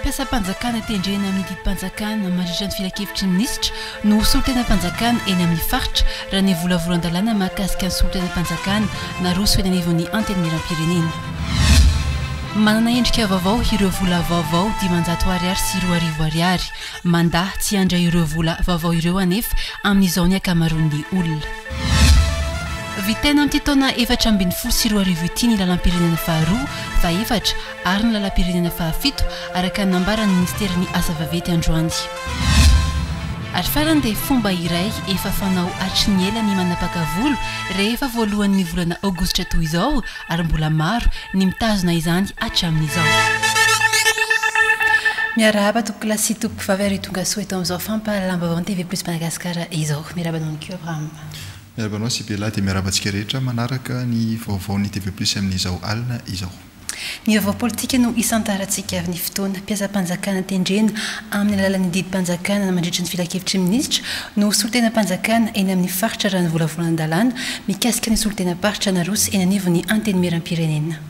Mpiasam-panjakana tendrena amin'ny didim-panjakana mandritra ny filankevitry ny minisitra no ho solontenam-panjakana eny amin'ny faritra, raha ny volavolan-dalàna mahakasika ny solontenam-panjakana naroso eny anivon'ny Antenimierampirenena. Manana endrika vaovao ireo vola vaovao dimanjato Ariary sy roa arivo Ariary. Mandà tsy hiandry ireo vola vaovao ireo anefa amin'izao ny ankamaroan'ny olona. Vitaina amin'ity taona efatra ambin'ny folo sy roa arivo ity ny lalam-pirenena faharoa, fahefatra, ary ny lalam-pirenena fahafito, araka ny nambaran'ny minisiterin'ny Asa vaventy androany. Ary farany dia fomba iray efa fanao hatry ny ela ny manapaka volo rehefa voalohan'ny volana aogositra toy izao ary mbola maro ny mitazona izany hatramin'izao. Miarahaba tompoko lahy sy tompoko vavy ary tonga soa eto amin'izao fampahalalam-baovaon'ny TV Plus Madagascar izao. Miarahaba anao ihany koa Abraham. Miarahaba anao Sibella dia miarahaba antsika rehetra manaraka ny vaovaon'ny TV Plus amin'izao alina izao. Ny vaovao politika no isantarantsika avy ny fotoana. Mpiasam-panjakana tendrena amin'ny alalan'ny didim-panjakana mandritra ny filankevitry ny minisitra no solontenam-panjakana eny amin'ny faritra raha ny volavolan-dalàna mikasika ny solontenam-paritra narosy eny anivon'ny Antenimierampirenena.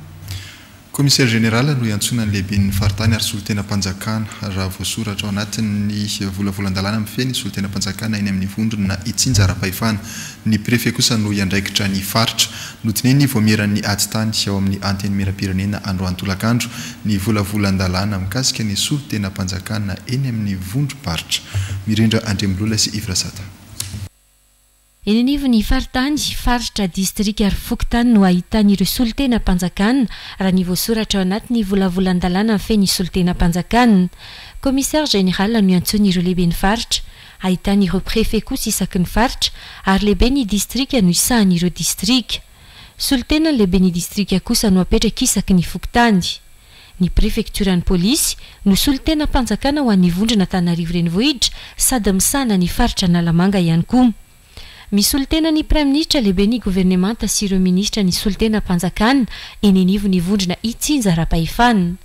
Commissaire général no iantsoana ny lehiben'ny faritany ary solontenam-panjakana raha voasoratra ao anatin'ny volavolan-dalàna mifehy ny solontenam-panjakana eny amin'ny vondrona itsinjaram-pahefana. Ny préfet kosa no iandraikitra ny faritra. Nodinihin'ny Vaomieran'ny Ady Tany ao amin'ny Antenimierampirenena androany tolakandro ny volavolan-dalàna mikasika ny solontenam-panjakana eny amin'ny vondrom-paritra. Mirindra Andriambola sy Yves Rasata. Eny anivon'ny faritany, faritra, distrika ary fokontany no ahitana ireo solontenam-panjakana, raha ny voasoratra ao anatin'ny volavolan-dalàna mifehy ny solontenam-panjakana. Commissaire général no iantsoan'ireo lehiben'ny faritra. Ahitana ireo préfet kosa isaky ny faritra ary lehibe ny distrika no isahan' ireo distrika. Solontenan' ny lehiben' ny distrika kosa no apetraka isaky ny fokontany. Ny prefektiora ny polisy no solontenam-panjakana ho an' ny vondrona Antananarivo Renivohitra sady misahana ny faritra Analamanga ihany koa. Misolo tena ny Praiminisitra, Lehiben'ny Governemanta sy ireo Minisitra ny solontenam-panjakana eny anivon'ny vondrona itsinjaram-pahefana.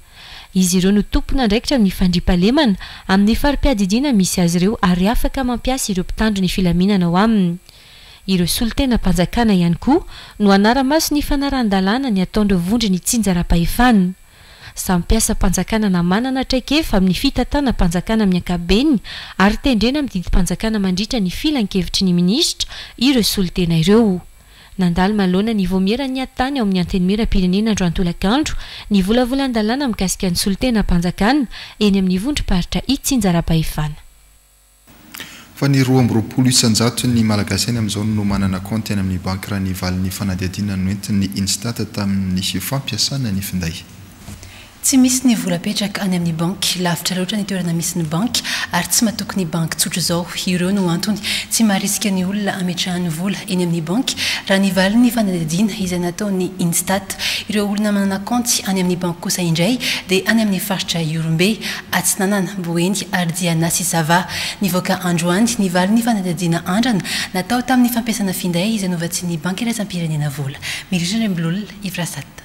Izy ireo no tompon'andraikitra amin'ny fandriampahalemana amin'ny fari-piadidiana misy azy ireo ary afaka mampiasa ireo mpitandro ny filaminana ao aminy. Ireo solontenam-panjakana ihany koa no hanara-maso ny fanarahan-dalàna ny ataon'ireo vondron'itsinjaram-pahefana. Samy mpiasam-panjakana na manana traikefa amin'ny fitantanam-panjakana amin'ny ankapobeny ary tendrena amin'ny didim-panjakana mandritra ny filankevitry ny minisitra ireo solontena ireo. Nandalo manoloana ny Vaomieran'ny Hat tany ao amin'ny Antenimieram-pirenena androany tolakandro ny volavolan-dalàna mikasika ny solontenam-panjakana eny amin'ny vondrom-paritra Itsinjaram-pahefana. Fa ny roa amby roapolo isan-jato ny Malagasy any amin'izao no manana kaonty any amin'ny banky raha ny valin'ny fanadihadiana noentin'ny Instat tamin'ny fampiasana ny finday. Tsy misy ny vola apetraka any amin'ny banky, lavitra loatra ny toerana misy ny banky ary tsy matoky ny banky tsotra izao. Ireo no antony tsy maharisika ny olona ametrahany vola eny amin'ny banky raha ny valin'ny fanadihadiana izay nataon'ny Instat. Ireo olona manana kaonty any amin'ny banky kosa indray dia any amin'ny faritra Ihorombe, Atsinanana, Boeny, Ardiana sy Zava. Nivoaka androany ny valin'ny fanadihadiana andrana natao tamin'ny fampiasana finday izay novatsian'ny Banky Iraisam-pirenena vola. Mirirany Mbloul, Ifrasat.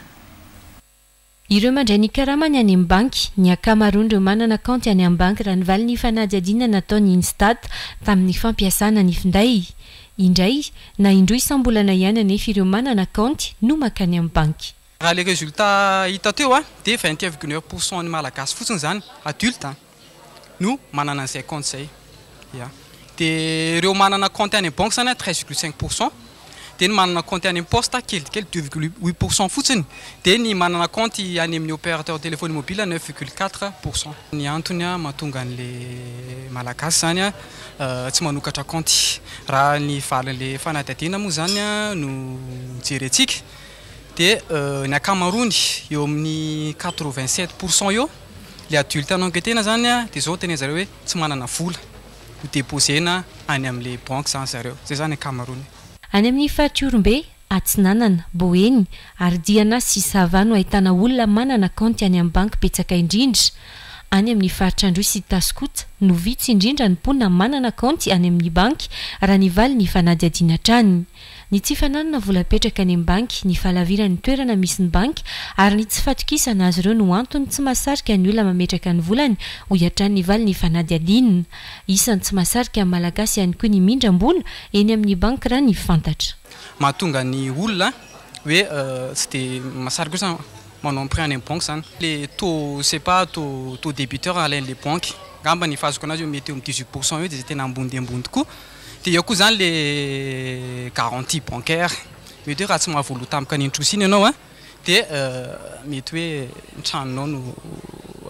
Ireo mandray ny karamany any amin'ny banky, ny ankamaroan'ireo manana kaonty any amin'ny banky raha ny valin'ny fanadihadiana nataon'ny Instat tamin'ny fampiasana ny finday. Indray, na indroa isam-bolana ihany anefa ireo manana kaonty no mankany amin'ny banky. Raha le resultat hita teo a, de vingt et un pour cent ny malagasy fotsiny izany, adulte a, no manana an'izay compte izay. Ya. De ireo manana compte any banky izany a, treize virgule cinq pour cent, de ny manana compte any am poste kelikely deux virgule huit pour cent fotsiny, de ny manana compte any amin'ny opérateur téléphonie mobile neuf virgule quatre pour cent. Ny antony a mahatonga an'le malagasy izany a tsy manokatra compte, raha ny valin'le fanadihadiana moa izany a no jerentsika dia ny ankamaroany eo amin'ny quatre vingt sept pour cent eo ilay adulte en enquetena izany dia izao tena zareo hoe tsy manana vola ho deposena any amin'ilay banky izany zareo, izay izany ankamaroany. Any amin'ny Fatrorombe, Atsinanana, Boeny, Aridihana sy Sava no ahitana olona manana kaonty any amin'ny banky betsaka indrindra. Any amin'ny faritra Androy sy Itasy kosa no vitsy indrindra ny mponina manana kaonty any amin'ny banky raha ny valin'ny fanadihadiana hatrany. ny tsy fananana vola apetraka any amin'ny banky, ny fahalaviran'ny toerana misy ny banky ary ny tsy fatokisana azy ireo no antony tsy mahasarika ny olona mametraka ny volany, hoy hatrany ny valin'ny fanadihadiana. Isan'ny tsy mahasarika ny Malagasy ihany koa ny mindram-bola eny amin'ny banky raha ny fantatra. Mahatonga ny olona hoe tsy dia mahasarika kosa manao emprunt any amin'ny banky izany. Ilay taux, je sais pas, taux, taux débiteur alain'ilay banky. Angamba ny fahazoako an'azy eo mety eo amin'ny dix-huit pourcent eo dia izay tena ambony dia ambony tokoa. Dia eo koa izany ilay garantie bancaire. Mety hoe raha tsy mahavoaloha tampoka any an-trosa iny ianao dia mety hoe ny tranonao no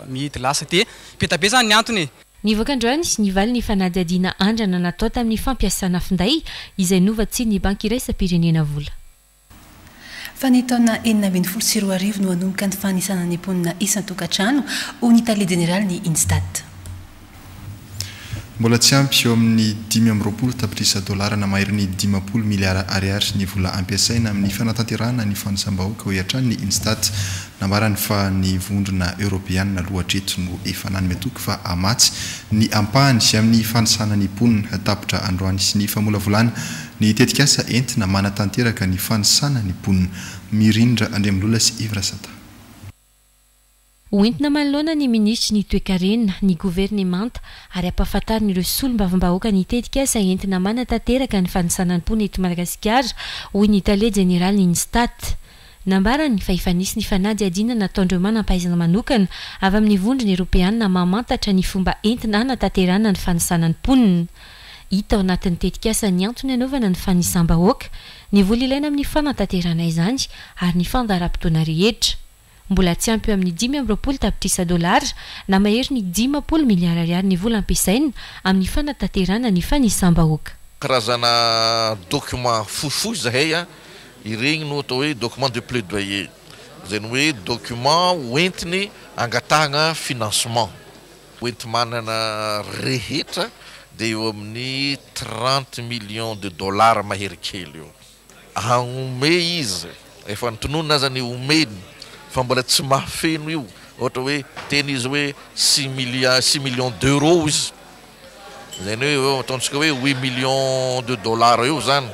amidy, lasa. Dia be dia be izany ny antony e! Nivoaka androany ny valin'ny fanadihadiana andrana natao tamin'ny fampiasana finday izay nova-tsin'ny Banky Iraisam-pirenena vola. Fa ny taona enina ambin'ny folo sy roa arivo no hanomboka ny fanisana ny mponina isan-tokantrano, hoy ny tale jeneralin'ny Instat. Mbola tsy ampy eo amin'ny dimy amby roapolo tapitrisa dolara na maherin'ny dimampolo miliara ariary ny vola ampiasaina amin'ny fanatanterahana ny fanisam-bahoaka, hoy hatrany ny Instat. Nambarany fa ny Vondrona Eoropeanina aloha hatreto no efa nanome toky fa hamatsy ny ampahany amin'ny fanisana ny mponina. Tapitra androany ny famolavolana Ny tetikasa entina manatanteraka ny fanisana ny mponina, Mirindra Andriamilola sy Yves Rasata. Ho entina manoloana ny minisitry ny Toekarena, ny governemanta ary hampahafantarin'ireo solombavambahoaka ny tetikasa entina manatanteraka ny fanisana ny mponina eto Madagasikara, hoy ny tale jeneralin'ny Instat. Nambarany fa efa nisy ny fanadihadiana nataon'ireo manam-pahaizana manokana avy amin'ny Vondrona Eropeana mamantatra ny fomba entina hanatanterahana ny fanisana ny mponina. Hita ao anatin'ny tetikasa ny antony anaovana ny fanisam-bahoaka, ny vola ilaina amin'ny fanatanterahana izany ary ny fandaharam-potoana rehetra. Mbola tsy ampy eo amin'ny dimy amby roapolo tapitrisa dolara na maherin'ny dimampolo miliara ariary ny vola ampiasaina amin'ny fanatanterahana ny fanisam-bahoaka. Karazana document fohifohy izahay Ireny no atao hoe document de plaidoyer, izay ny hoe document hoentiny hangatahana financement. Hoenti-manana rehetra dia eo amin'ny trente millions de dollars mahery kely eo. Hanome izy, efa notononina aza ny homeny fa mbola tsy mahafeno io, ohatra hoe teny izy hoe six millions d'euros izy Izany hoe ataontsika hoe huit millions de dollars eo izany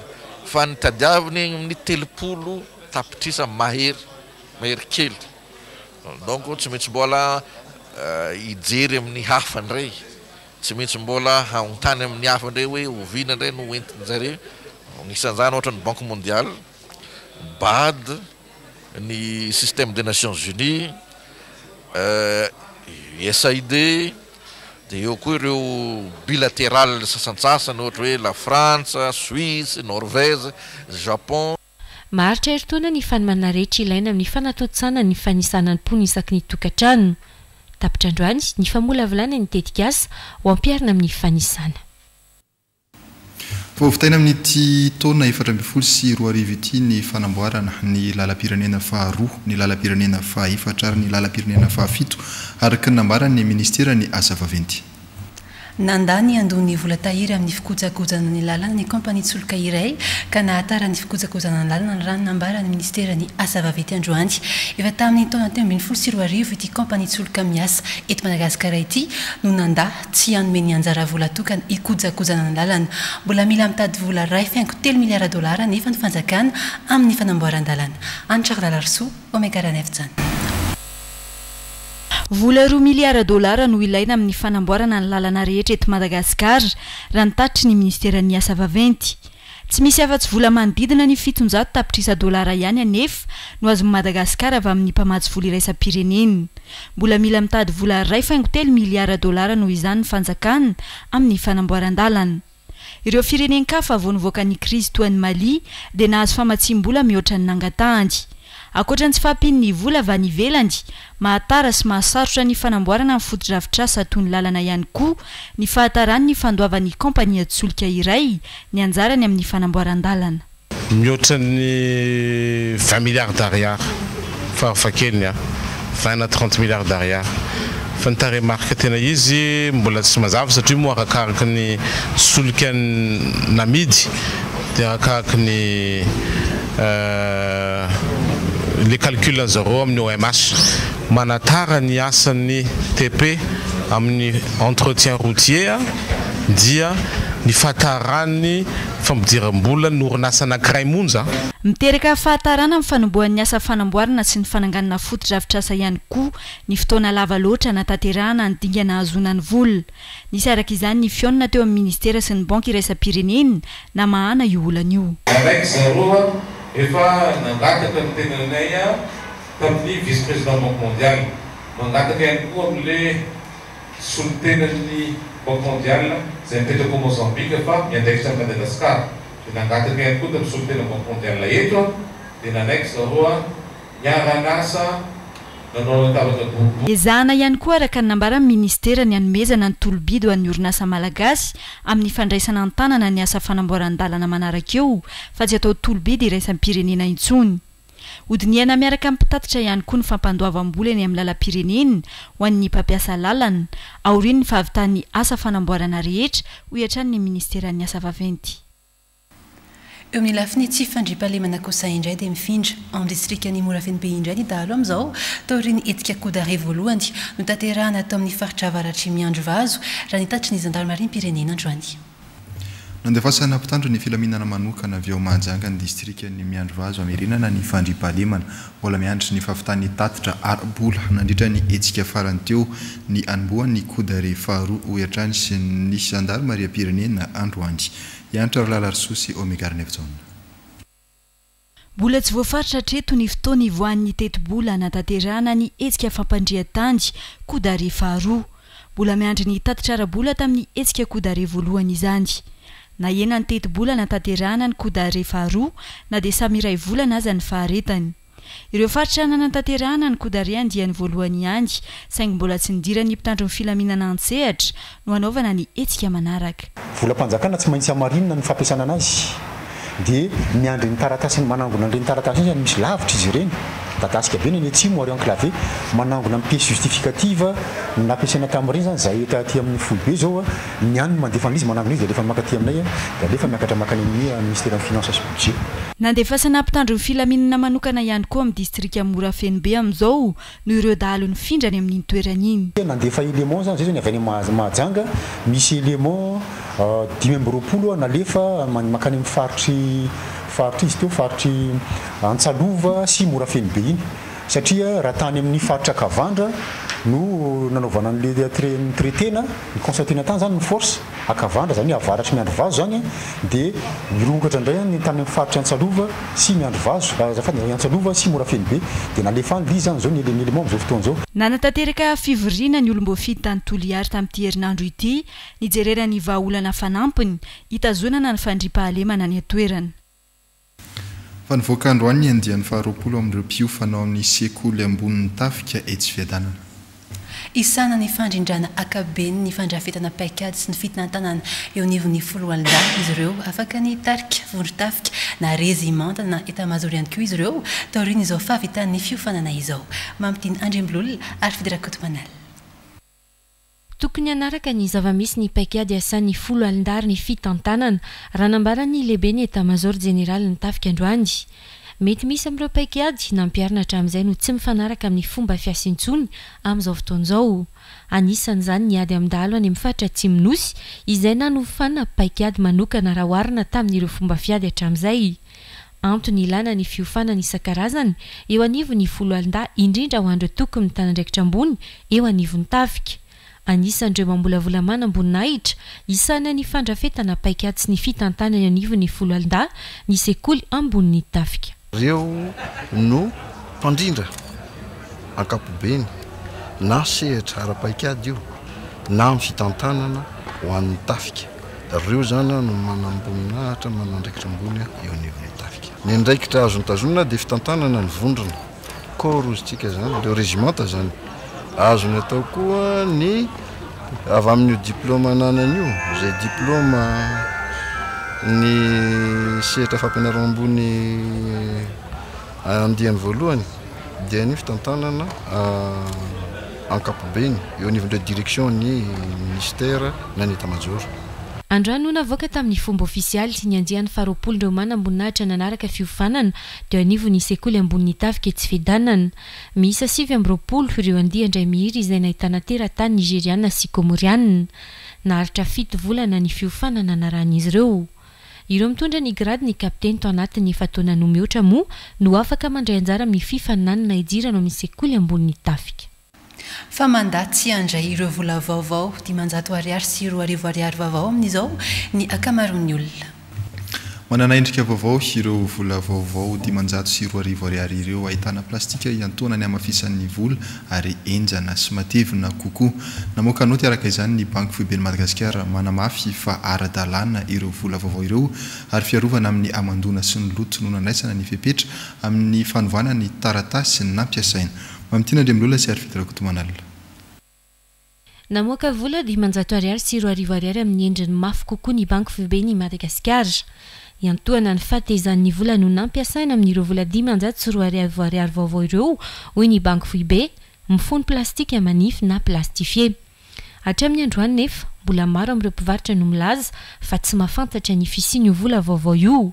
fa ny tadiaviny eny amin'ny telopolo tapitrisa mahery, mahery kely. Donc tsy maintsy mbola hijery amin'ny hafa indray, tsy maintsy mbola hanontany amin'ny hafa indray hoe oviana indray no hoentin-dry zareo. Anisan'izany ohatra ny Banque Mondiale, Bad. ny système des Nations Unies, USAID, dia eo koa ireo bilatérales sasantsasany ohatra hoe La Frantsa, Suisse, Norvège, Japon. Maharitra herintaona ny fanomana rehetra ilaina amin'ny fanatontosana ny fanisana ny mpono isaky ny tokantrano. Tapitra androany ny famolavolana ny tetikasa ho ampiharina amin'ny fanisana. Vao vitaina amin'ity taona efatra ambin'ny folo sy roa arivo ity ny fanamboarana ny lalam-pirenena faharoa, ny lalam-pirenena fahefatra ary ny lalam-pirenena fahafito, araka ny nambaran'ny minisiteran'ny Asa vaventy. Nandà ny andon'ny vola tahiry amin'ny fikojakojana ny lalana ny kaompanian-tsoloka iray ka nahatara ny fikojakojana ny lalana raha ny nambaran'ny minisiteran'ny Asa vaventy androany. Efa tamin'ny taona telo ambin'ny folo sy roa arivo ity kaompanian-tsoloka miasa eto Madagasikara ity no nandà Tsy hanome ny anjara vola tokana hikojakojana ny lalana. Mbola mila mitady vola iray faingo telo miliara dolara anefa ny fanjakana amin'ny fanamboaran-dalana. Hanitra Ralalarisoa, Omega Ranefjan. Vola roa miliara dolara no ilaina amin'ny fanamboarana ny lalana rehetra eto Madagasikara, raha ny tatitry ny minisiteran'ny Asa vaventy. Tsy misy afa-tsy vola manodidina ny fitonjato tapitrisa dolara ihany anefa no azon'i Madagasikara avy amin'ny mpamatsy vola iraisam-pirenena. Mbola mila mitady vola iray faingo telo miliara dolara noho izany ny fanjakana amin'ny fanamboaran-dalana. Ireo firenen-kafa vao nivoaka ny krizy toa an'i Mali dia nahazo famatsiam-bola mihoatra ny nangatahany. Ankoatra ny tsy fahampian'ny vola avy any ivelany, mahatara sy mahasarotra ny fanamboarana ny fotodrafitrasa toy ny lalana ihany koa ny fahataran'ny fandoavan'ny kaompania tsolika iray ny anjarany amin'ny fanamboaran-dalana. Mihoatra ny vingt milliards d'ariary, farafahakeliny an, vingt na trente milliards d'ariary, fa ny tarehimarika tena izy mbola tsy mazava satria moa arakaraka ny solika namidy, Dia akaky ny le calcul an'i zareo amin'ny OMH manatara ny asan'ny TP amin'ny entretien routier dia ny fahataran'ny fampidiram-bola ny orinasa anankiray monja. Miteraka fahatarana amin'ny fanombohan'ny asa fanamboarana sy ny fananganana fotodrafitrasa ihany koa ny fotoana lava loatra anatanterahana ny dingana ahazoana ny vola. Nisy araka izany ny fihaonana teo amin'ny Ministera sy ny Banky iraisam-pirenena namahana io olana io. Araiky zareo an, efa nangataka ny tenanay an tamin'ny vice président banque mondiale, mangataka ihany koa amin'le solontenan'ny banque mondiale izay mipetraka ao Mozambique fa miandraikitra an'i Madagasikara, dia nangataka ihany koa tamin'ny solontena banque mondiale eto an, dia nanaiky zareo an. Niara-niasa nanao latabatra boribory. Ezahana ihany koa araka ny nambaran'ny minisitera ny hanomezana ny tolo-bidy ho an'ny orinasa malagasy amin'ny fandraisana an-tanana ny asa fanamboaran-dalana manaraka eo fa tsy atao tolo-bidy iraisam-pirenena intsony. Hodinihana miaraka amin'ny mpitatitra ihany koa ny fampandoavam-bola eny amin'ny lalam-pirenena ho an'ny mpampiasa lalana aorian'ny fahavitan'ny asa fanamboarana rehetra, hoy hatrany ny minisiteran'ny asa vaventy. Eo amin'ny lafiny tsy fandriampahalemana kosa indray dia mifindra ao amin'ny distrikan'i Morafenobe indray ny dahalo amin'izao taorian'ny hetsika coup d'arrêt voalohany notanterahana tao amin'ny faritra avaratr'i Miandrivazo, raha ny tatitry ny zandarimariam-pirenena androany. Nandefasana mpitandro ny filaminana manokana avy ao Mahajanga ny distrikan'i Miandrivazo hamerenana ny fandriampahalemana. Mbola miandry ny fahavitan'ny tatitra ara-bola nandritra ny hetsika farany teo ny hanombohan'ny coup d'arrêt faharoa, hoy hatrany ny zandarimariam-pirenena androany. I Hanitra Ralalarosoa sy Omega Ranevijona. Mbola tsy voafaritra hatreto ny fotoana hivoahan'ny tetibola hanatanterahana ny hetsika fampandrian-tany Kodare faharoa. Mbola miandry ny tatitra ara-bola tamin'ny hetsika Kodare voalohany izany. Nahena ny tetibola hanatanterahana ny Kodare faharoa na dia samy iray volana aza ny faharetany. Ireo faritra nanantanterahana ny Codare andiany voalohany ihany, saingy mbola tsy nidiran'ny mpitandro ny filaminana an-tsehatra no hanaovana ny hetsika manaraka. Volam-panjakana tsy maintsy hamarinina ny fampiasana anazy dia miandry ny taratasiny manangona an'ireny taratasy izany misy lavitra izy ireny, midadasika be ny any atsimo ary enclavé, manangona ny pièce justificative nampiasaina tamin'ireny izany, izay hita aty amin'ny foibe izao. Ny any mandefa an'izy manangona izy dia alefany makaty aminay a, dia alefany miakatra makany amin'ny Minisiteran'ny Finances sy Budget. Nandefasana mpitandro ny filaminana manokana ihany koa amin'ny Distrika Morafenobe amin'izao noho ireo dahalo nifindra any amin'iny toerana iny. Nandefa éléments zany, zay zany avy any amin'ny Mahajanga, misy éléments dimy amby roapolo nalefa makany amin'ny faritry faritry izy teo, faritry Antsalova sy Morafenobe iny satria raha tany amin'ny faritra Kavandra no nanaovana an'ilay train-tena. Ny conseil tena tany zany ny force akavandra zany hoe avaratry miandrivazo zany de mirongatra ndray any tany am faritry antsalova sy miandrivazo azafady i antsalova sy morafenobe de nalefa any liza any zao ny ele ny element amzao fotoana zao. Nanatanteraka fivoriana ny olom-boafidy tany Toliary tamin'ity herinandro ity, nijerena ny vahaolana fanampiny, hitazonana ny fandriampahalemana any an-toerana. Fa nivoaka androany ny andiany faharoapolo amin'ireo mpiofana ao amin'ny sekoly ambonin'ny tafika etsy Fiadanana. Isana ny fandrindrana akaben' ny fandrafetana paikady sy ny fitantanana eo anivon'ny foloalindahy izy ireo. Afaka ny hitarika vondron-tafika na rezimanta na etamazaoro ihany koa izy ireo taorian'izao fahavitan'ny fiofanana izao. Mampidina Andriambilolona, Arifedy Rakotomanala. Tokony hanaraka ny zava-misy ny paikady asan'ny folo alindary ny fitantanana, raha nambaran'ny lehiben'ny Etamazaoro jeneralin'ny tafika androany. Mety misy amin'ireo paikady nampiharina hatramin'izay no tsy mifanaraka amin'ny fomba fiasa intsony amin'izao fotoana izao. Anisan'izany ny ady amin-dahalo any amin'ny faritra Atsimon'Osy, izay nanofanana paikady manokana raha oharina tamin'ireo fomba fiady hatramin'izay. Antony ilana ny fiofanana isan-karazany eo anivon'ny foloalindahy indrindra ho an'ireo toky mitana andraikitra ambony eo anivon'ny tafika. Anisan'ireo mamolavola manam-boninahitra hisahana ny fandrafetana paikady sy ny fitantanana eo anivon'ny foloalindahy ny sekoly ambonin'ny tafika. Ireo no mpandrindra ankapobeny na sehatra ara-paikady io na amin'ny fitantanana ho an'ny tafika. Reo zana no manamboninahitra manandraikitra ambony eo anivon'ny tafika. Ny andraikitra azony tazomina de fitantanana ny vondrona, corps ozy tsika zany, reo rezimanta zany. Azony atao koa ny avy amin'io diploma ananany io, zay diploma ny sehatra fampianarana ambony andiany voalohany dia ny fitantanana ankapobeny, eo anivon'ireo Direction-n'ny Minisitera na ny Etamajoro. Androany no navoaka tamin'ny fomba ofisialy ny andiany faharoapolon'ireo manamboninahitra nanaraka fiofanana teo anivon'ny Sekoly Ambonin'ny Tafika etsy Fedanan. Miisa sivy amby roapolo ireo andian-draimihiry izay nahitana teratany Nigeriana sy Komoriana. Naharitra fito volana ny fiofanana narahan'izy ireo. Ireo mitondra ny grady ny kapiteny tao anatin' ny fatoanan'O mihoatra moa no afaka mandray anjara amin'ny fifaninanana hidirana ao amin'ny sekoly ambonin'ny tafika. Fa mandà tsy handray ireo vola vaovao dimanjato ariary sy roa arivo ariary vaovao amin'izao ny ankamaroan'ny olona. Manana endrika vaovao ireo vola vaovao dimanjato sy roa arivo ariary ireo, ahitana plastika iantohana ny hamafisan'ny vola ary henjana sy matevina kokoa. Namoaka naoty araka izany ny Banky Foiben'i Madagasikara manamafy fa ara-dalàna ireo vola vaovao ireo ary fiarovana amin'ny hamandoana sy ny loto no nandraisana ny fepetra amin'ny fanovana ny taratasy nampiasaina. Mamitiana Andriamilola sy Arifety Rakotomanala. Namoaka vola dimanjato ariary sy roa arivo ariary amin'ny endriny mafy kokoa ny Banky Foiben'i Madagasikara. Iantohana ny fahatezan'ny vola no nampiasaina amin'ireo vola dimanjato sy roa arivo ariary vaovao ireo, hoy ny Banky Foibe, mifono plastika manify na plastifie. Hatramin'ny androany nefa, mbola maro amin'ireo mpivarotra no milaza fa tsy mahafantatra ny fisian'io vola vaovao io.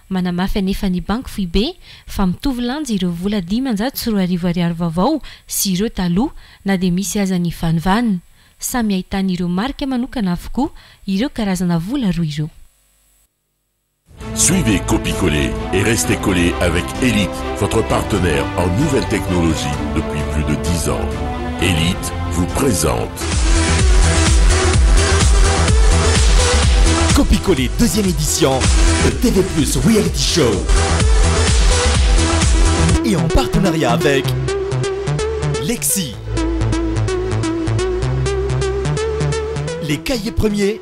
Manamafy anefa ny Banky Foibe fa mitovy lanja ireo vola dimanjato sy roa arivo ariary vaovao sy ireo taloha na dia misy aza ny vanovano. Samy ahitana ireo marika manokana avokoa ireo karazana vola roa ireo. Suivez Copicoller et restez coller avec Elite, votre partenaire en nouvelles technologies depuis plus de dix ans. Elite, vous présente. Copie-Coller deuxième édition, le TV Reality Show. Et en partenariat avec Lexi. Les cahiers premiers.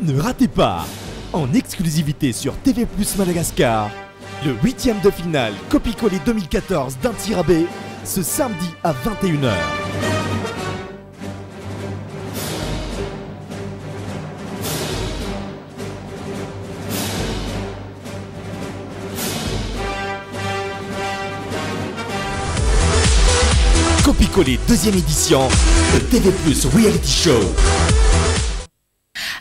départ pas En exclusivité sur TV Plus Madagascar, le huitième de finale Copicolé 2014 d'un tirabé, ce samedi à 21h. Copy Collé deuxième édition de TV Plus Reality Show.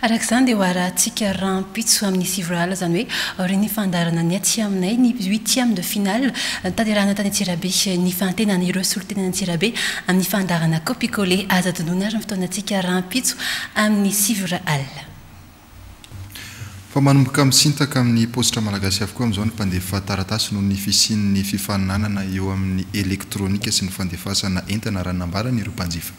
Araka izany dia ho arahantsika rahampitso amin'ny sivy ora alina izany hoe aorian'ny fandaharana ny aty aminay ny huitième de finale tanterahana tany Antsirabe ny fahantenana ireo solontenana Antsirabe amin'ny fandaharana Copy Collé aza adinoina ary ny fotoanantsika rahampitso amin'ny sivy ora alina. Fa manomboka misintaka amin'ny paositra malagasy avokoa amin'izao ny mpandefa taratasy noho ny fisian'ny fifaninanana eo amin'ny elektronika sy ny fandefasana entana, raha ny nambaran'ireo mpanjifa.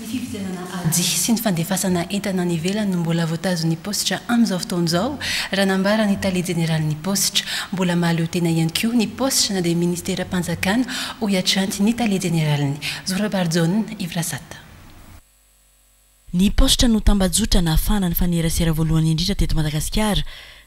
Ny fividianana ady sy ny fandefasana entana any ivelany no mbola voatazon'ny paositra amin'izao fotoana izao, raha nambaran'ny tale jeneralin'ny paositra. Mbola mahaleo tena ihany koa ny paositra na dia ministeram-panjakana, hoy hatrany ny tale jeneralin'ny Zorabary Jaona, Yves Rasata. Ny paositra no tambajotra nahafahana nifanerasera voalohany indrindra teto Madagasikara,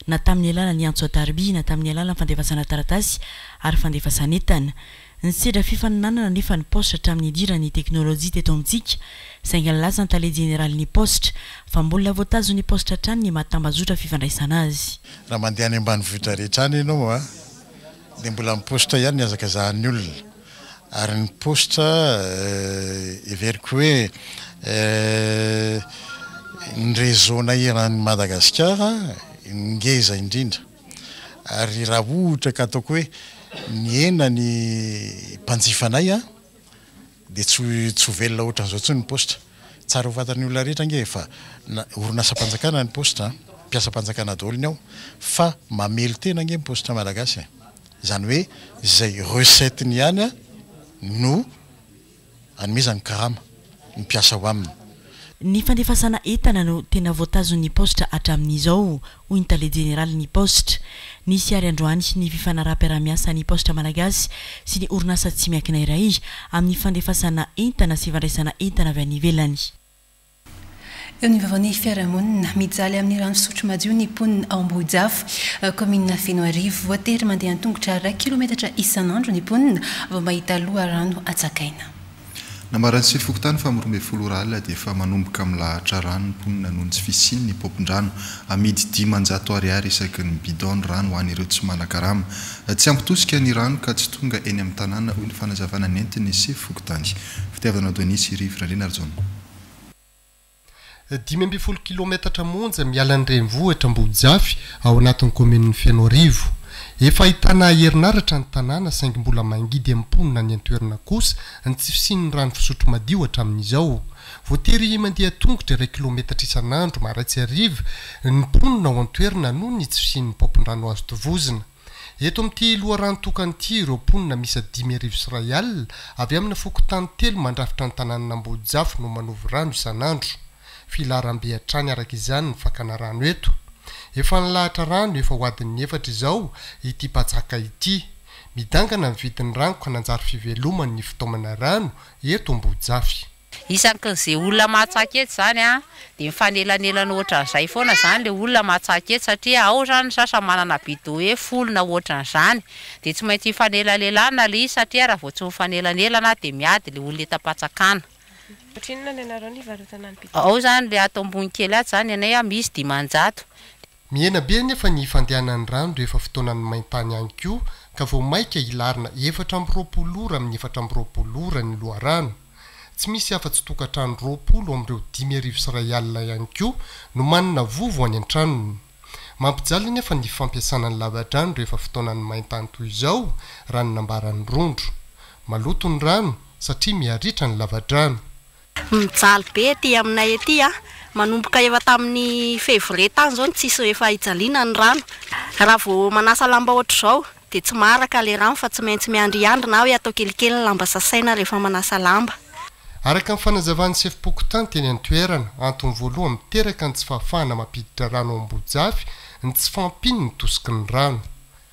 na tamin'ny alalan'ny antso atarby, na tamin'ny alalan'ny fandefasana taratasy ary fandefasan'entana. Nisedra fifaninanana anefa ny paositra hatramin'ny nidiran'ny teknolojia teto amintsika, saingy nilaza ny tale jeneralin'ny paositra, fa mbola voatazon'ny paositra hatrany ny maha tambajotra fifandraisana azy. Raha mandeha any ambanivohitra rehetra any ianao, dia mbola amin'ny paositra ihany ny hazakazahan'ny olona. Ary ny paositra heveriko hoe ny réseau-nay eran'i Madagasikara ngeza indrindra. Ary raha ohatra ka ataoko hoe mihena ny mpanjifanay an! dia tsy ho tsy ho velona ohatran'izao intsony ny paositra. Tsara ho fantan'ny olona rehetra ange fa na orinasam-panjakana ny paositra an! mpiasam-panjakana daholo ny ao fa mamely tena ange ny paositra malagasy e! Izany hoe izay recette-ny ihany no anomezany karama ny mpiasa ao aminy. Ny fandefasana entana no tena voatazon'ny paositra hatramin'izao, hoy ny tale jeneralin'ny paositra. Nisy àry androany ny fifanaraham-piaraha-miasan'ny paositra malagasy sy ny orinasa tsy miankina iray amin'ny fandefasana entana sy fandraisana entana avy any ivelany. Eo anivon'ny fiarahamonina, mijaly amin'ny rano fisotro madio ny mponina ao Ambohijafy, kaominina Fenoarivo. Voatery mandeha an-tongotra iray kilometatra isan'andro ny mponina vao mahita loharano hatsakaina. Nambaran'ny sefo fokontany fa amin'ny roa ambin'ny folo ora alina dia efa manomboka milahatra rano ny mponina noho ny tsy fisian'ny paompin-drano. Amidy dimanjato ariary isaky ny bidon ny rano ho an'ireo tsy manan-karama. Tsy ampy tosika ny rano ka tsy tonga eny amin'ny tanàna, hoy ny fanazavana nentin'ny sefo fokontany fitiavana Adonis Rivo Randrianarijaona. Dimy ambin'ny folo kilaometatra monja miala ny renivohitra Ambojafy ao anatin'ny kaominin'i Fenoarivo. Efa ahitana herinaratra ny tanàna saingy mbola mangidy amin'ny mponina any an-toerana kosa ny tsy fisian'ny rano fisotro madio hatramin'izao. Voatery mandeha an-tongotra iray kilaometatra isan'andro maraina sy hariva ny mponina ao an-toerana noho ny tsy fisian'ny paompin-drano azo tovozina. Eto amin'ity loharano tokana ity ireo mponina miisa dimy arivo sy iray alina avy amina fokontany telo mandrafitra ny tanànan'Ambohijafy no manovo rano isan'andro. Filaharambe hatrany araka izany ny fakana rano eto. Efa nilahatra rano efa ho adin'ny efatra izao ity mpatsaka ity. Midangana ny vidin'ny rano ka nanjary fivelomany ny fitaomana rano eto Ambohijafy. Isan'izay olona mahatsaketsa izany an, dia mifanelanelana ohatran'izay foana izany ilay olona mahatsaketsa satria ao izany ny sasany manana bidouille folo na ohatran'izany dia tsy maintsy hifanelanelana ilay izy satria raha vao tsy mifanelanelana dia miady ilay olona entam-pantsakana. Ohatrinona ny anareo no hivarotana ny bidouille? Ao izany ilay ato ambony kely ato izany ny anay an, misy dimanjato. Mihena be anefa ny fandehanan'ny rano rehefa fotoanan'ny main-tany any koa ka vao maika hilarina efatra amby roapolo ora amin'ny efatra amby roapolo ora ny loharano. Tsy misy afa-tsy tokantrano roapolo amin'ireo dimy arivo sy iray alina ihany koa no manana vovo any an-tranony. Mampijaly anefa ny fampiasana ny lavadrano rehefa fotoanan'ny main-tany toy izao raha ny nambaran'ny rondro. Maloto ny rano satria miha ritra ny lavadrano. Mijaly be ety aminay ety an! Manomboka efa tamin'ny février tany izao no tsy nisy efa hijaliana ny rano. Raha vao manasa lamba ohatr'izao dia tsy maharaka ilay rano fa tsy maintsy miandriandry na hoe atao kelikely ny lamba sasaina rehefa manasa lamba. Araka ny fanazavan'ny sefom-pokontany teny an-toerana, antony voalohany miteraka ny tsy fahafahana mampiditra rano ao Ambojafy ny tsy fahampian'ny tosiky ny rano.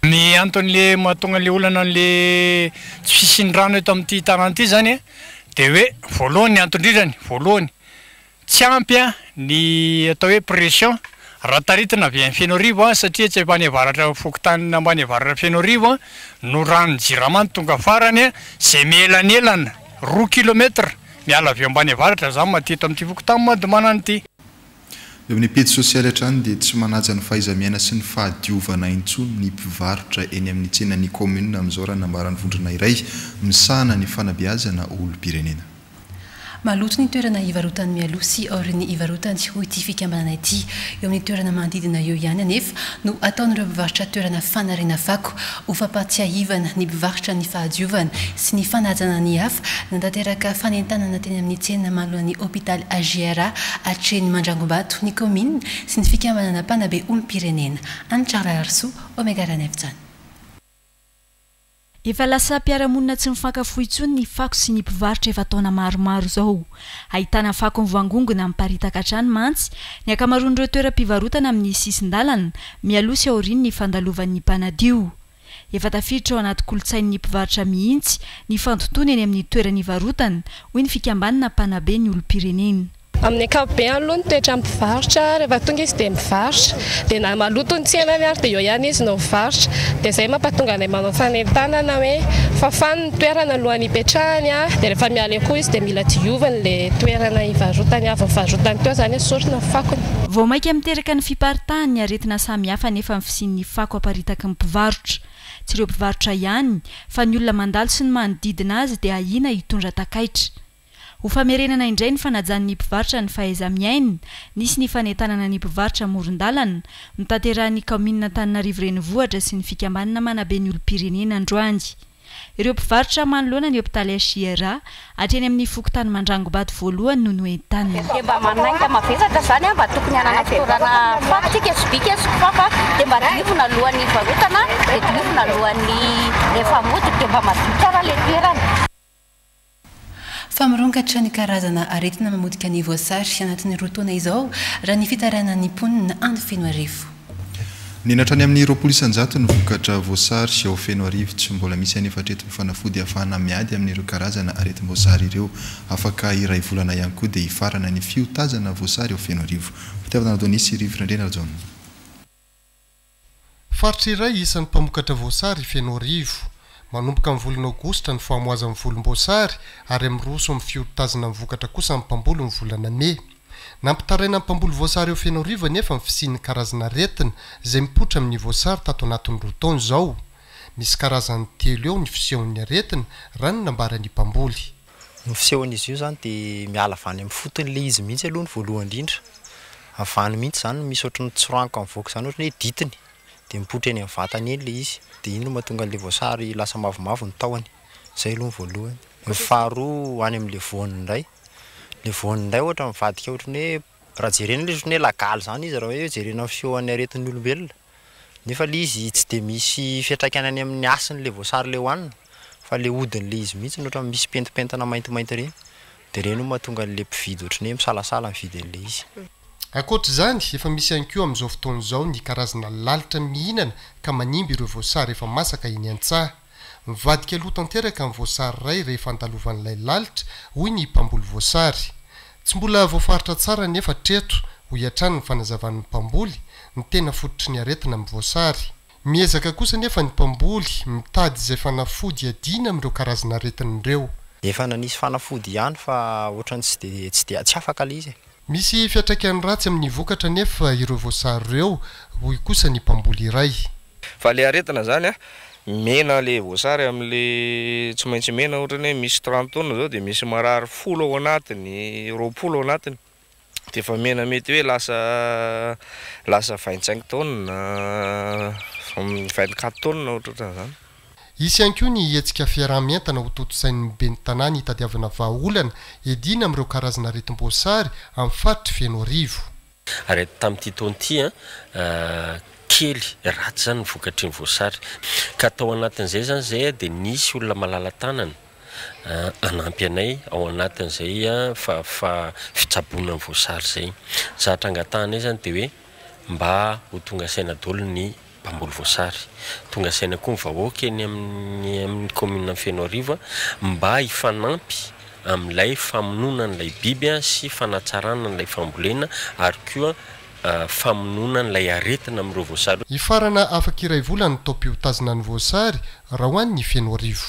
Ny anton'le mahatonga an'le olana an'le tsy fisian'ny rano eto amin'ity tanàna ity zany de hoe voalohany ny antony indrindrany voalohany tsy ampy ny atao hoe pression raha taritina avy any Fenoarivo satria etsy ambany avaratra fokontany ambany avaratra Fenoarivo no ranon'ny Jirama no tonga farany zay mielanelana roa kilomètre miala avy eo ambany avaratra zany maty eto amin'ity fokontany Madimanana ity. Eo amin'ny pejy sosialy hatrany dia tsy manaja ny fahaiza-miaina sy ny fahadiovana intsony ny mpivarotra eny amin'ny tsenan'ny kaominina amin'izao raha nambaran' ny vondrona iray misahana ny fanabeazana olom-pirenena. Maloto ny toerana ivarotany mialoha sy aorian'ny ivarotany, hoy ity fikambanana ity. Eo amin'ny toerana manodidina eo ihany anefa no ataon'ireo mpivarotra toerana fanariana fako. Ho fampahatsiahivana ny mpivarotra ny fahadiovana sy ny fanajana ny hafa, nantanteraka fanentanana teny amin'ny tsena manoloan'ny hopitaly HJRA Atreni Mandrangombato ny kaominina sy ny fikambanana mpanabe olom-pirenena. Anitra Raharisoa, Omega Ranefjana. Efa lasa mpiara-monina tsy mifankafoy intsony ny fako sy ny mpivarotra efa taona maromaro izao. Ahitana fako mivoangongona miparitaka hatrany mantsy ny ankamaroan'ireo toeram-pivarotana amin'ny sisin-dalana mialoha sy aorian'ny fandalovan'ny mpanadio. Efa tafiditra ao anaty kolontsain'ny mpivarotra mihitsy ny fandotoana eny amin'ny toerany ivarotana, hoy ny fikambanana mpanabe ny olom-pirenena. Amin'ny ankapobeny aloha ny toetran'ny mpivarotra rehefa tonga izy dia mivarotra dia na maloto ny tsenany ary dia eo ihany izy no mivarotra dia izay mampatonga anay manao fanentanana hoe fafana Ny toerana alohan'ny hipetrahany dia rehefa miala eo koa izy dia mila dioviny ilay toerana hivarotany avy nivarotany teo izany esorina ny fakony. Vao mainka miteraka ny fiparitahany ny aretina samihafa anefa ny fisian'ny fako aparitaky ny mpivarotra. Tsy ireo mpivarotra ihany fa ny olona mandalo sy ny manodidina azy dia ahiana hitondra takaitra. Ho famerenana indray ny fanajan' ny mpivarotra ny fahaiza-miaina, nisy ny fanentanana ny mpivarotra amoron-dalana, notanterahin' ny kaominina Antananarivo Renivohitra sy ny fikambanana manabe ny olom-pirenena androany. Ireo mpivarotra manoloana ny hopitaly HIRA, hatreny amin' ny fokontany Mandrangobado voalohany no noentanina. Dia mba manainga mavesatra izany an, mba tokony hanana fitoerana fako tsika, sobika sy kifafa dia mba diovina alohan' ny hivarotana dia diovina alohan' ny rehefa mody dia mba madio tsara ilay toerana. fa mirongatra ny karazana aretina mamotika ny voasary anatin'ny roa taona izao, raha ny fitarainan'ny mponina any Fenoarivo. Menatra any amin'ny roapolo isan-jato ny vokatra voasary ao Fenoarivo. Tsy mbola misy anefa hatreto ny fanafody ahafahana miady amin'ireo karazana aretim-boasary ireo. Afaka iray volana ihany koa dia hifarana ny fiotazana voasary ao Fenoarivo. Fitiavana Adonis sy Rivo Randrianarajaona. Faritra iray isan'ny mpamokatra voasary i Fenoarivo. Manomboka amin'ny volana aogositra ny famoazan'ny volomboasary ary amin'ny roa sy amin'ny firy tazana ny vokatra kosa amin'ny mpamboly ny volana mey. Nampitaraina ny mpamboly voasary ao Fenoarivo anefa ny fisian'ny karazan'aretina izay mipoitra amin'ny voasary tato anatin'ny roa taona izao. Misy karazany telo eo ny fisehon'ny aretina raha ny nambaran'ny mpamboly. Ny fisehon'izy io izany dia miala avy any amin'ny fotony ilay izy mihitsy aloha ny voalohany indrindra, avy any mihitsy izany misy ohatran'ny tsiranoka mivoaka izany ohatran'ny hoe ditiny, dia mipoitra eny amin'ny vatany eny ilay izy, dia iny no mahatonga an'ilay voasary lasa mavomavo ny tahony. Izay aloha ny voalohany. Ny faharoa any amin'ilay voany indray, ilay voany indray ohatra mivadika ohatran'ny hoe, raha jerena ilay izy ohatran'ny hoe lagaly izany izy raha hoe jerena ny fisehoan'ny aretin'ny olombelona, Nefa le izy tsy dia misy fiantraikany any amin'ny hasiny le voasary le hoanina fa le hodiny le izy mihitsy no ohatran'ny misy pentimpentina maintimainty ireny de ireny no mahatonga an'le mpividy ohatran'ny hoe misalasala mividy an'le izy. Ankoatr'izany, efa misy ihany koa amin'izao fotoana izao ny karazana lalitra mihinana ka manimba ireo voasary efa masaka eny an-tsaha. Mivadika loha tanteraka ny voasary iray rehefa andalovan'ilay lalitra, hoy ny mpamboly voasary. Tsy mbola voafaritra tsara anefa hatreto, hoy hatrany ny fanazavan'ny mpamboly, ny tena fototry ny aretina amin'ny voasary. Miezaka kosa anefa ny mpamboly mitady izay fanafody hiadiana amin'ireo karazan'aretina ireo. Efa nanisy fanafody ihany fa ohatran'ny tsy dia tsy dia tsy afaka ilay izy e. Misy fiantraikany ratsy amin'ny vokatra anefa ireo voasary ireo, hoy kosa ny mpamboly iray. Fa le aretina zany an, mena le voasary amle tsy maintsy mena otrany hoe misy trente tonnes zao de misy marary folo ao anatiny, roapolo ao anatiny de efa mena mety hoe lasa lasa vingt cinq tonnes, vingt quatre tonnes ohatrohatran'izany. Hisy ihany koa ny hetsika fiaraha-mientana hotontosain'ny ben'ny Tanàna hitadiavana vahaolana hiadiana amin'ireo karazana aretim-boasary amin'ny faritry Fenoarivo. Ary eto tamin'ity taona ity, kely ratsy izany ny vokatr'iny voasary. Ka tao anatin'izay izany izay dia nisy olona malala-tanana hanampy anay ao anatin'izay fitsaboana ny voasary izay. Zatra angatahanay izany dia hoe mba ho tonga saina daholo ny mpamboly voasary. Tonga saina koa ny vahoaka eny amin'ny amin'ny kaominina Fenoarivo mba hifanampy amin'ilay famonoana an'ilay biby sy fanatsarana an'ilay fambolena ary koa famonoana an'ilay aretina amin'ireo voasary. Hifarana afaka iray volana ny taom-piotazana ny voasary raha ho an'ny Fenoarivo.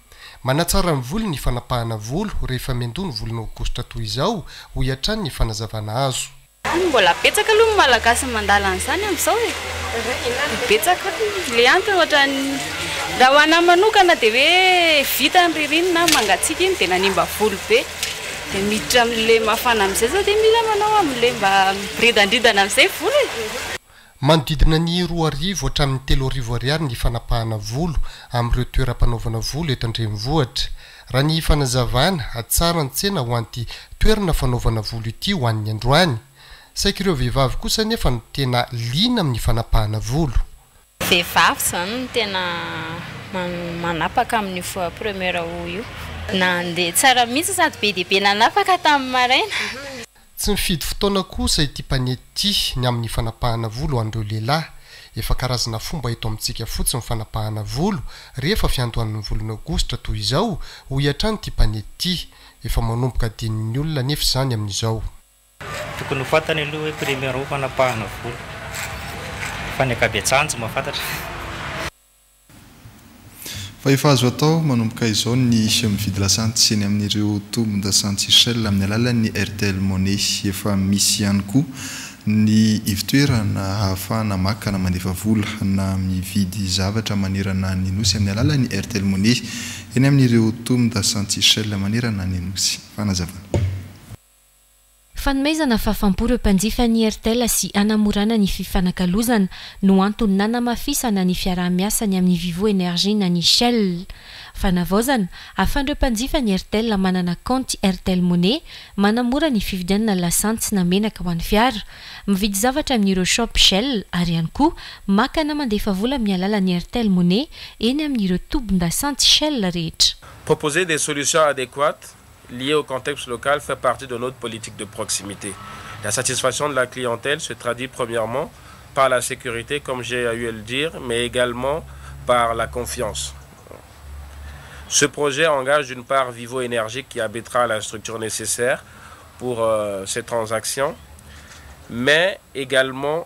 Manatsara ny volo ny fanapahana volo rehefa miandoha ny volana Aogositra toy izao, hoy hatrany ny fanazavana azo. Any mbola betsaka aloha ny malagasy no mandala an'izany amin'izao e! betsaka le antony ohatran'ny raha ho anahy manokana dia hoe vita ny ririnina an! mangatsiaka iny dia nanimba volo be dia miditra amin'le mafana amin'izay zao dia mila manao amin'le mba miboridandridana amin'izay volo e! Manodidina ny roa arivo hatramin'ny telo arivo ariary ny fanapahana volo amin'ireo toeram-panaovana volo eto an-drenivohitra. Raha ny fanazavana, hatsaran-tsena ho an'ity toerana fanaovana volo ity ho an'ny androany. Saiky ireo vehivavy kosa anefa no tena liana amin'ny fanapahana volo. Vehivavy izany no tena manapaka amin'io fois première io. Nandeha tsara mihitsy sady be dia be nanapaka tamin'ny maraina. Tsy mifidy fotoana kosa ity mpanety ity ny amin'ny fanapahana volo ho an'ireo lehilahy. Efa karazana fomba eto amintsika fotsiny ny fanapahana volo rehefa fiandohan'ny volon'ny aogositra toy izao, hoy hatrany ity mpanety ity. Efa manomboka adinon'ny olona anefa izany amin'izao. Tokony ho fantany aloha hoe premier roa fanapahana volo fa ny ankabetsahan tsy mahafantatra. Fa efa azo atao manomboka izao ny mividy lasantsy eny amin'ireo tombin-dasantsy Shell amin'ny alalan'ny Airtel Money. Efa misy ihany koa ny ivon-toerana ahafahana maka na mandefa vola na mividy zavatra manerana ny Nosy amin'ny alalan'ny Airtel Money eny amin'ireo tombin-dasantsy Shell manerana ny Nosy. Fanazavana. Fanomezana fahafam-po ireo mpanjifa ny Airtel sy hanamorana ny fifanakalozana no antony nanamafisana ny fiaraha-miasany amin'ny Vivo Energy na ny Shell. Fanavaozana, ahafahan'ireo mpanjifa ny Airtel manana kaonty Airtel Money, manamora ny fividianana lasantsy na menaka ho an'ny fiara, mividy zavatra amin'ireo shop Shell ary ihany koa maka na mandefa vola amin'ny alalan'ny Airtel Money eny amin'ireo tobin-dasantsy Shell rehetra. Proposer des solutions adéquates ...lié au contexte local fait partie de notre politique de proximité. La satisfaction de la clientèle se traduit premièrement par la sécurité, comme j'ai eu à le dire, mais également par la confiance. Ce projet engage d'une part Vivo Énergie qui habitera la structure nécessaire pour euh, ces transactions, mais également